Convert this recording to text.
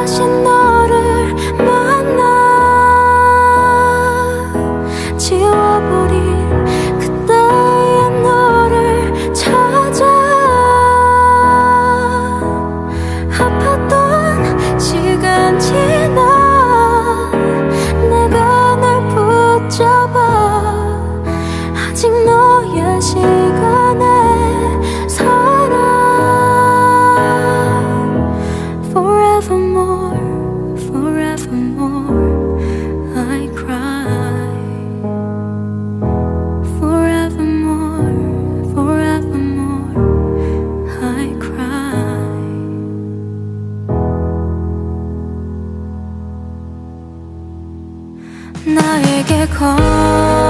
发现的 나에게 건